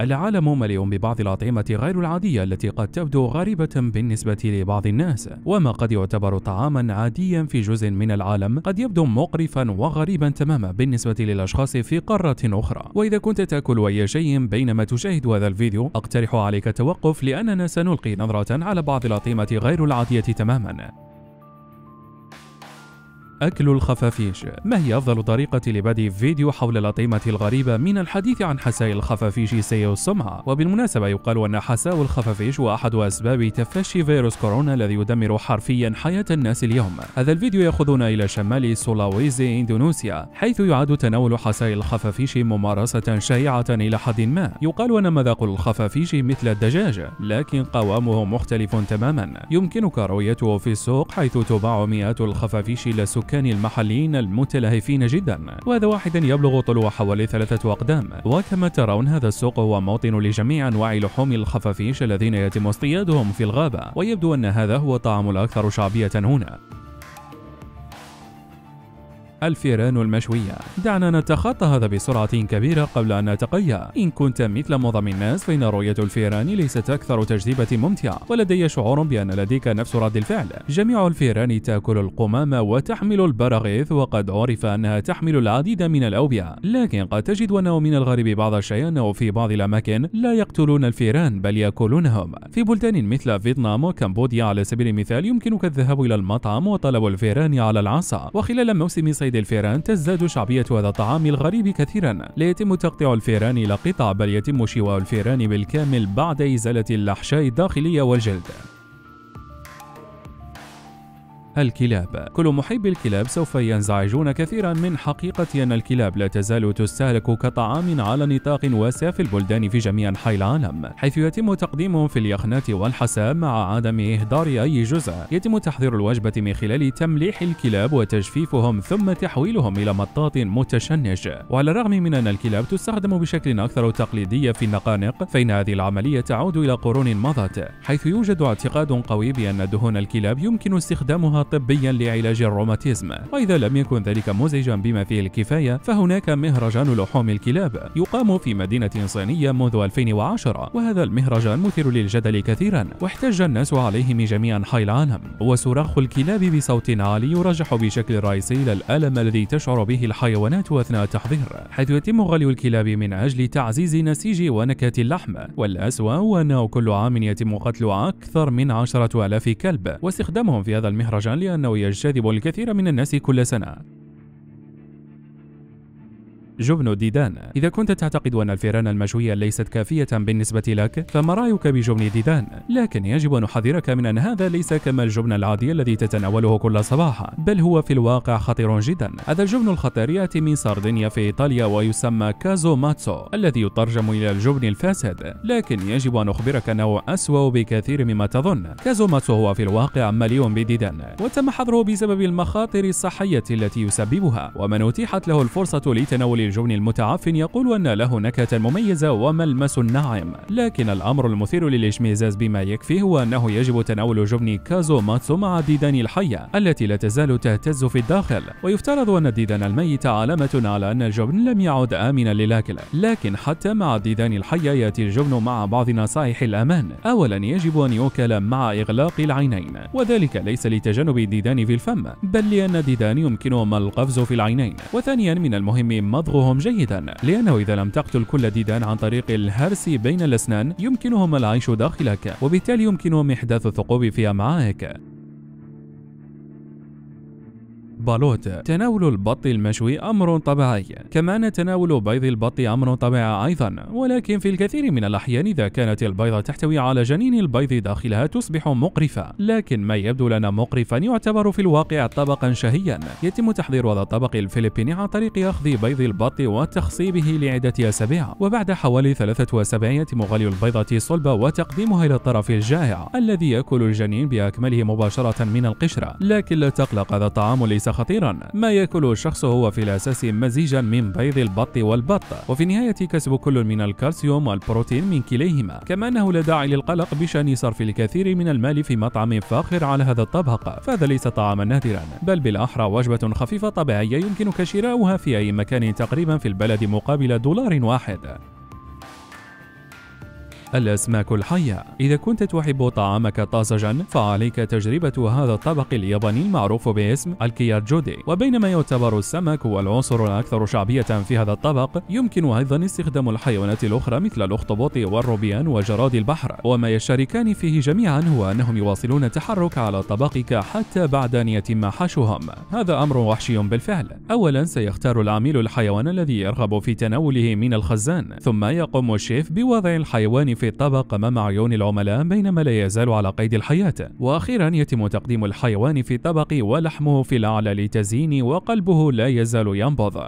العالم مليء ببعض الأطعمة غير العادية التي قد تبدو غريبة بالنسبة لبعض الناس. وما قد يعتبر طعاما عاديا في جزء من العالم قد يبدو مقرفا وغريبا تماما بالنسبة للأشخاص في قارة أخرى. وإذا كنت تأكل أي شيء بينما تشاهد هذا الفيديو أقترح عليك التوقف لأننا سنلقي نظرة على بعض الأطعمة غير العادية تماما. أكل الخفافيش. ما هي أفضل طريقة لبدء فيديو حول الأطعمة الغريبة من الحديث عن حساء الخفافيش سيء السمعة وبالمناسبة يقال أن حساء الخفافيش هو أحد أسباب تفشي فيروس كورونا الذي يدمر حرفيا حياة الناس اليوم. هذا الفيديو يأخذنا إلى شمال سولاويزي إندونيسيا حيث يعد تناول حساء الخفافيش ممارسة شائعة إلى حد ما. يقال أن مذاق الخفافيش مثل الدجاج لكن قوامه مختلف تماما. يمكنك رؤيته في السوق حيث تباع مئات الخفافيش إلى السكان المحليين المتلهفين جدا وهذا واحد يبلغ طوله حوالي ثلاثة أقدام. وكما ترون هذا السوق هو موطن لجميع أنواع لحوم الخفافيش الذين يتم اصطيادهم في الغابة ويبدو أن هذا هو الطعام الأكثر شعبية هنا. الفيران المشوية. دعنا نتخطى هذا بسرعة كبيرة قبل أن نتقيأ. إن كنت مثل معظم الناس فإن رؤية الفيران ليست أكثر تجربة ممتعة ولدي شعور بأن لديك نفس رد الفعل. جميع الفيران تأكل القمامة وتحمل البراغيث وقد عرف أنها تحمل العديد من الأوبئة. لكن قد تجد أنه من الغريب بعض الشيء أنه في بعض الأماكن لا يقتلون الفيران بل يأكلونهم. في بلدان مثل فيتنام وكمبوديا على سبيل المثال يمكنك الذهاب إلى المطعم وطلب الفيران على العصا. وخلال موسم صيد صيد الفيران تزداد شعبية هذا الطعام الغريب كثيرا. لا يتم تقطيع الفيران إلى قطع بل يتم شواء الفيران بالكامل بعد إزالة الأحشاء الداخلية والجلد. الكلاب. كل محب الكلاب سوف ينزعجون كثيرا من حقيقة أن الكلاب لا تزال تستهلك كطعام على نطاق واسع في البلدان في جميع أنحاء العالم حيث يتم تقديمهم في اليخنات والحساء مع عدم إهدار أي جزء. يتم تحضير الوجبة من خلال تمليح الكلاب وتجفيفهم ثم تحويلهم إلى مطاط متشنج. وعلى الرغم من أن الكلاب تستخدم بشكل أكثر تقليدي في النقانق فإن هذه العملية تعود إلى قرون مضت حيث يوجد اعتقاد قوي بأن دهون الكلاب يمكن استخدامها طبيا لعلاج الروماتيزم. وإذا لم يكن ذلك مزعجا بما فيه الكفاية فهناك مهرجان لحوم الكلاب يقام في مدينة صينية منذ 2010 وهذا المهرجان مثير للجدل كثيرا واحتج الناس عليه من جميع أنحاء العالم. وصراخ الكلاب بصوت عالي يرجح بشكل رئيسي إلى الألم الذي تشعر به الحيوانات أثناء التحضير حيث يتم غلي الكلاب من أجل تعزيز نسيج ونكهة اللحم. والأسوأ هو أنه كل عام يتم قتل أكثر من عشرة آلاف كلب واستخدامهم في هذا المهرجان لأنه يجتذب الكثير من الناس كل سنة. جبن الديدان إذا كنت تعتقد أن الفيران المشوية ليست كافية بالنسبة لك فما رأيك بجبن الديدان؟ لكن يجب أن أحذرك من أن هذا ليس كما الجبن العادي الذي تتناوله كل صباح بل هو في الواقع خطير جدا. هذا الجبن الخطير يأتي من سردينيا في إيطاليا ويسمى كازو ماتسو الذي يترجم إلى الجبن الفاسد. لكن يجب أن أخبرك أنه أسوأ بكثير مما تظن. كازو ماتسو هو في الواقع مليء بالديدان وتم حظره بسبب المخاطر الصحية التي يسببها ومن أتيحت له الفرصة لتناول الجبن المتعفن يقول أن له نكهة مميزة وملمس ناعم لكن الأمر المثير للإشمئزاز بما يكفي هو أنه يجب تناول جبن كازو ماتسو مع الديدان الحية التي لا تزال تهتز في الداخل. ويفترض أن الديدان الميت علامة على أن الجبن لم يعد آمنا للأكل لكن حتى مع الديدان الحية يأتي الجبن مع بعض نصائح الأمان. أولا يجب أن يؤكل مع إغلاق العينين وذلك ليس لتجنب الديدان في الفم بل لأن الديدان يمكنهما القفز في العينين. وثانيا من المهم مضغ حفظهم جيدا لأنه إذا لم تقتل كل ديدان عن طريق الهرس بين الأسنان يمكنهم العيش داخلك وبالتالي يمكنهم إحداث ثقوب في أمعائك. بالوت. تناول البط المشوي أمر طبيعي كما أن تناول بيض البط أمر طبيعي أيضا. ولكن في الكثير من الأحيان إذا كانت البيضة تحتوي على جنين البيض داخلها تصبح مقرفة. لكن ما يبدو لنا مقرفا يعتبر في الواقع طبقا شهيا. يتم تحضير هذا الطبق الفلبيني عن طريق أخذ بيض البط وتخصيبه لعدة أسابيع. وبعد حوالي ثلاثة أسابيع يتم غلي البيضة صلبة وتقديمها إلى الطرف الجائع الذي يأكل الجنين بأكمله مباشرة من القشرة. لكن لا تقلق هذا الطعام ليس خطيرا. ما يأكل الشخص هو في الأساس مزيجا من بيض البط والبط. وفي النهاية كسب كل من الكالسيوم والبروتين من كليهما. كما أنه لا داعي للقلق بشأن صرف الكثير من المال في مطعم فاخر على هذا الطبق. فهذا ليس طعاما نادرا. بل بالأحرى وجبة خفيفة طبيعية يمكنك شراؤها في أي مكان تقريبا في البلد مقابل دولار واحد. الأسماك الحية. إذا كنت تحب طعامك طازجا فعليك تجربة هذا الطبق الياباني المعروف باسم الكيارجودي. وبينما يعتبر السمك هو العنصر الأكثر شعبية في هذا الطبق يمكن أيضا استخدام الحيوانات الأخرى مثل الأخطبوط والروبيان وجراد البحر. وما يشتركان فيه جميعا هو أنهم يواصلون التحرك على طبقك حتى بعد أن يتم حشوهم. هذا أمر وحشي بالفعل. أولا سيختار العميل الحيوان الذي يرغب في تناوله من الخزان ثم يقوم الشيف بوضع الحيوان في الطبق أمام عيون العملاء بينما لا يزال على قيد الحياة. وأخيرا يتم تقديم الحيوان في الطبق ولحمه في الأعلى لتزيين وقلبه لا يزال ينبض.